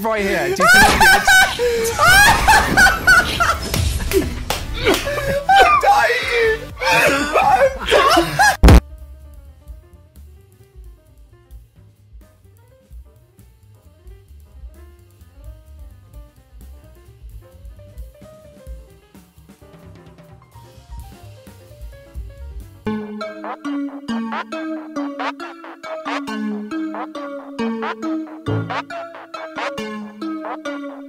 right here. Do you see I'm dying! I'm dying!